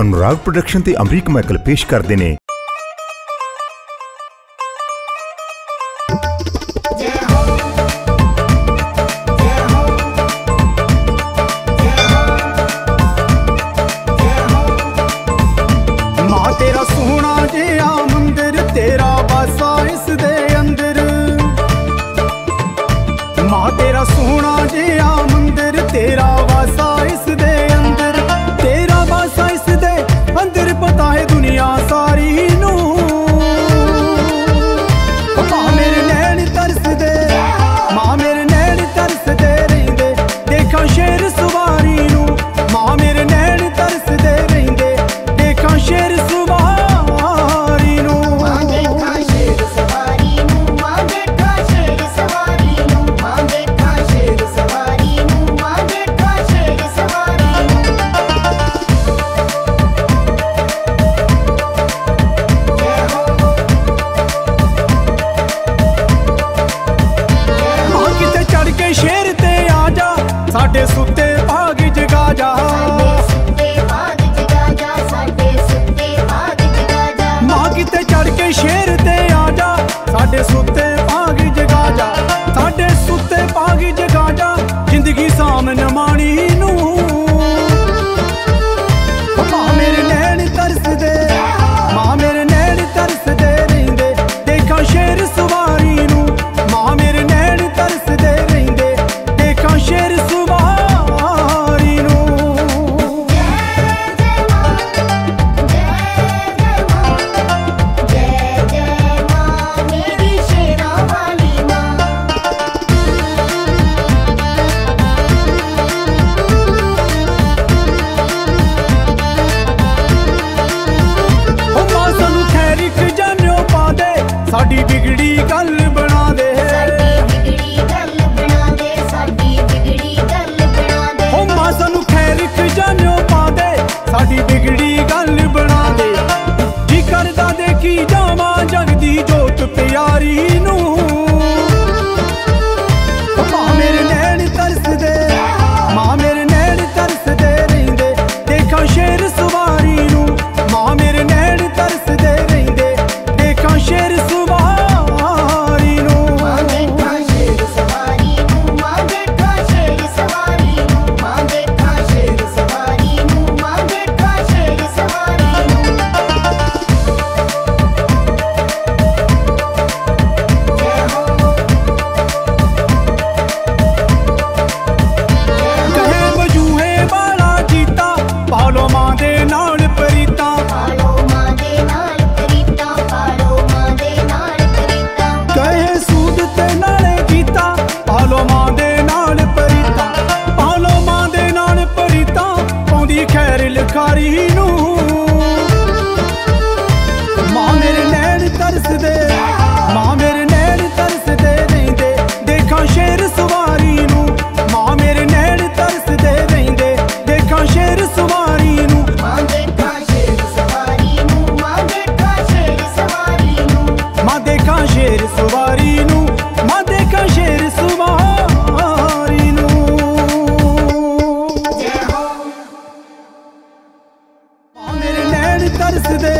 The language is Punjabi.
ਅਨੁਰਾਗ ਪ੍ਰੋਡਕਸ਼ਨ ਤੇ ਅਮਰੀਕ ਮਾਈਕਲ ਪੇਸ਼ ਕਰਦੇ ਨੇ। ਕੀ ਜਾਵਾਂ ਜਗ ਜੋਤ ਪਿਆਰੀ ਨੂੰ? ਸ਼ੇਰ ਸਵਾਰੀ ਨੂੰ ਮੈਂ ਦੇਖਾਂ ਸ਼ੇਰ ਸਵਾਰੀ ਨੂੰ। ਮੇਰੇ ਲੈਣ ਤਰਸਦੇ।